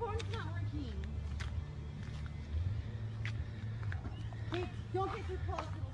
phone's not working. Wait, don't get too close.